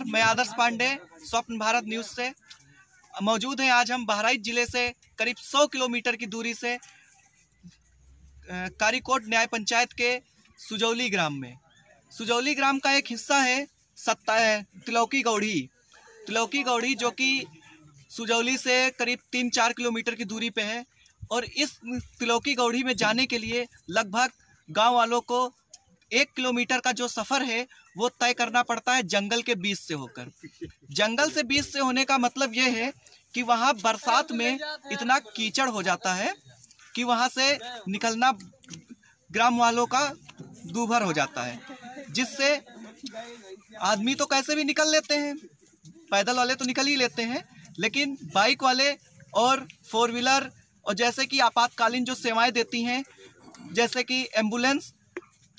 नमस्कार, मैं आदर्श पांडे, स्वप्न भारत न्यूज़ से। मौजूद हैं आज हम बहराइच ज़िले से, करीब 100 किलोमीटर की दूरी से कारीकोट न्याय पंचायत के सुजौली ग्राम में। सुजौली ग्राम का एक हिस्सा है सत्ता तिलौकी गौड़ी तिलौकी गौड़ी जो कि सुजौली से करीब तीन चार किलोमीटर की दूरी पे है और इस तिलौकी गौड़ी में जाने के लिए लगभग गाँव वालों को एक किलोमीटर का जो सफ़र है, वो तय करना पड़ता है जंगल के बीच से होकर। जंगल से बीच से होने का मतलब ये है कि वहाँ बरसात में इतना कीचड़ हो जाता है कि वहाँ से निकलना ग्राम वालों का दूभर हो जाता है, जिससे आदमी तो कैसे भी निकल लेते हैं, पैदल वाले तो निकल ही लेते हैं, लेकिन बाइक वाले और फोर व्हीलर और जैसे कि आपातकालीन जो सेवाएँ देती हैं, जैसे कि एंबुलेंस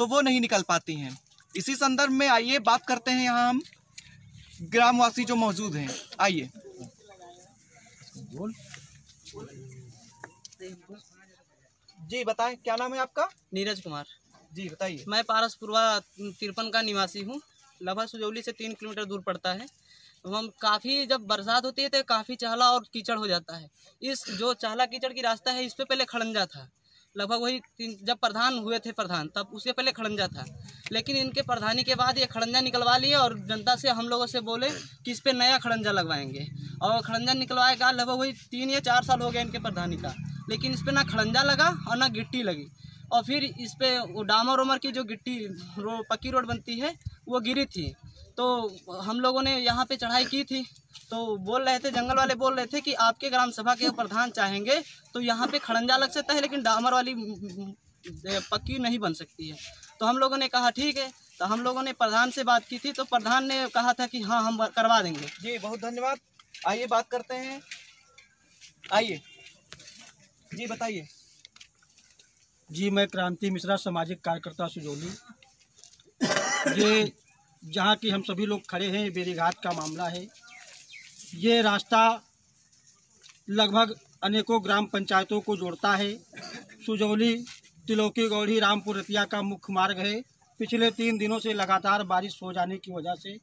तो वो नहीं निकल पाती हैं। इसी संदर्भ में आइए बात करते हैं यहाँ हम ग्रामवासी जो मौजूद हैं। आइए। जी बताएँ क्या नाम है आपका? नीरज कुमार। जी बताइए। मैं पारसपुरवा तिरपन का निवासी हूँ। लगभग सुजौली से तीन किलोमीटर दूर पड़ता है। तो हम काफ़ी जब बरसात होती है तो काफ़ी चहला और कीचड़ हो जाता है। इस जो चहला कीचड़ की रास्ता है इस पे पहले खड़ंजा था। लगभग वही तीन, जब प्रधान हुए थे प्रधान, तब उससे पहले खड़ंजा था। लेकिन इनके प्रधानी के बाद ये खड़ंजा निकलवा लिए और जनता से हम लोगों से बोले कि इस पर नया खड़ंजा लगवाएँगे। और खड़ंजा निकलवाए का लगभग वही तीन या चार साल हो गया इनके प्रधानी का। लेकिन इस पर ना खड़ंजा लगा और ना गिट्टी लगी। और फिर इस पर डामर उमर की जो गिट्टी, रो, पक्की रोड बनती है, वो गिरी थी। तो हम लोगों ने यहाँ पे चढ़ाई की थी। तो बोल रहे थे जंगल वाले बोल रहे थे कि आपके ग्राम सभा के प्रधान चाहेंगे तो यहाँ पे खड़ंजा लग सकता है लेकिन डामर वाली पक्की नहीं बन सकती है। तो हम लोगों ने कहा ठीक है। तो हम लोगों ने प्रधान से बात की थी तो प्रधान ने कहा था कि हाँ हम करवा देंगे। जी बहुत धन्यवाद। आइए बात करते हैं। आइए। जी बताइए। जी मैं क्रांति मिश्रा सामाजिक कार्यकर्ता सुजौली। ये जहाँ की हम सभी लोग खड़े हैं बेरीघाट का मामला है। ये रास्ता लगभग अनेकों ग्राम पंचायतों को जोड़ता है। सुजौली तिलौकी गौड़ी रामपुर रतिया का मुख्य मार्ग है। पिछले तीन दिनों से लगातार बारिश हो जाने की वजह से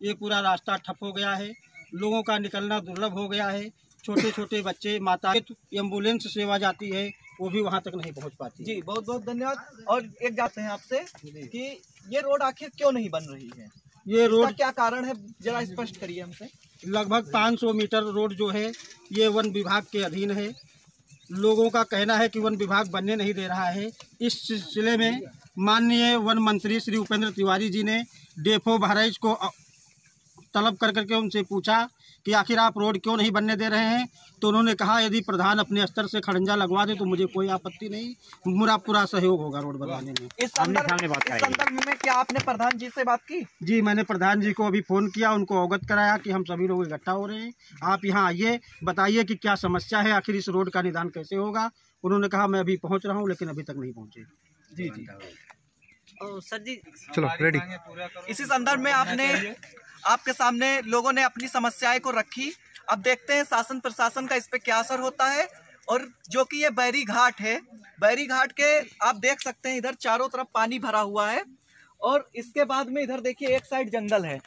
ये पूरा रास्ता ठप हो गया है। लोगों का निकलना दुर्लभ हो गया है। छोटे छोटे बच्चे माता एंबुलेंस सेवा जाती है वो भी वहाँ तक नहीं पहुँच पाती जी बहुत बहुत धन्यवाद। और एक जाते हैं आपसे कि ये रोड आखिर क्यों नहीं बन रही है? ये रोड क्या कारण है? जरा स्पष्ट करिए हमसे। लगभग 500 मीटर रोड जो है ये वन विभाग के अधीन है। लोगों का कहना है कि वन विभाग बनने नहीं दे रहा है। इस सिलसिले में माननीय वन मंत्री श्री उपेंद्र तिवारी जी ने डेफो बहराइच को तलब कर करके उनसे पूछा कि आखिर आप रोड क्यों नहीं बनने दे रहे हैं? तो उन्होंने कहा यदि प्रधान अपने स्तर से खड़ंजा लगवा दे तो मुझे कोई आपत्ति नहीं। मेरा पूरा सहयोग होगा रोड बनवाने में। इस संदर्भ में क्या आपने प्रधान जी से बात की? जी मैंने प्रधान जी को अभी फ़ोन किया उनको अवगत कराया कि हम सभी लोग इकट्ठा हो रहे हैं। आप यहाँ आइए बताइए कि क्या समस्या है आखिर इस रोड का निदान कैसे होगा? उन्होंने कहा मैं अभी पहुँच रहा हूँ लेकिन अभी तक नहीं पहुँचे। जी जी। सर जी चलो रेडी इसी संदर्भ में आपने आपके सामने लोगों ने अपनी समस्याएँ को रखी। अब देखते हैं शासन प्रशासन का इस पर क्या असर होता है और जो कि ये बैरी घाट है। बैरी घाट के आप देख सकते हैं इधर चारों तरफ़ पानी भरा हुआ है और इसके बाद में इधर देखिए एक साइड जंगल है।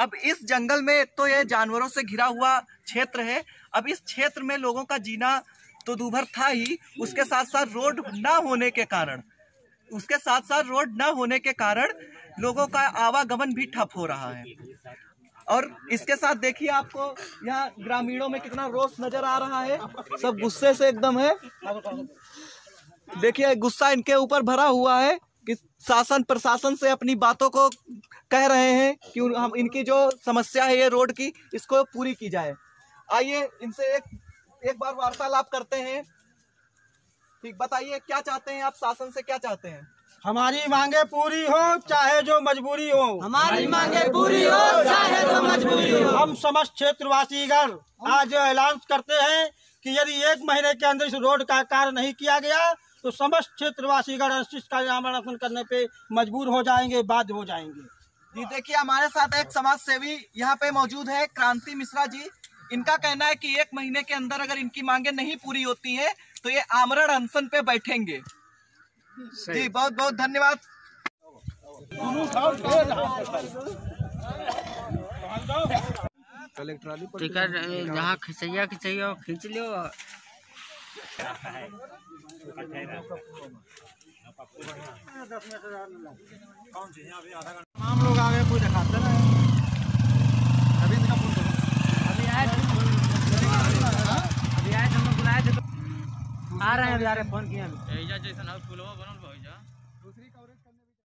अब इस जंगल में तो ये जानवरों से घिरा हुआ क्षेत्र है। अब इस क्षेत्र में लोगों का जीना तो दूभर था ही, उसके साथ साथ रोड ना होने के कारण, उसके साथ साथ रोड न होने के कारण लोगों का आवागमन भी ठप हो रहा है। और इसके साथ देखिए आपको यहाँ ग्रामीणों में कितना रोष नज़र आ रहा है। सब गुस्से से एकदम है। देखिए, गुस्सा इनके ऊपर भरा हुआ है कि शासन, प्रशासन से अपनी बातों को कह रहे हैं कि हम इनकी जो समस्या है ये रोड की, इसको पूरी की जाए। आइए, इनसे एक एक बार वार्तालाप करते हैं। ठीक, बताइए, क्या चाहते हैं आप? शासन से क्या चाहते हैं? हमारी मांगे पूरी हो चाहे जो मजबूरी हो। हमारी मांगे पूरी हो चाहे तो मजबूरी हो। हम समस्त क्षेत्रवासीगण आज ऐलान करते हैं कि यदि एक महीने के अंदर इस रोड का कार्य नहीं किया गया तो समस्त क्षेत्रवासीगण अनिश्चित का नामांकन करने पे मजबूर हो जाएँगे बाध्य हो जाएँगे। जी देखिए हमारे साथ एक समाज सेवी यहाँ पे मौजूद है क्रांति मिश्रा जी। इनका कहना है कि एक महीने के अंदर अगर इनकी मांगे नहीं पूरी होती है तो ये आमरण अनशन पे बैठेंगे। जी बहुत बहुत धन्यवाद। टिकट जहाँ खिंचैया खिंचैया खींच लियो। तमाम लोग आ गए कोई दिखाते ना अभी इसका फ़ोन करो। अभी आए अभी आए हम लोग बुलाए थे तो आ रहे हैं अभी आ रहे हैं फ़ोन किए जैसा पुलवा बनल बा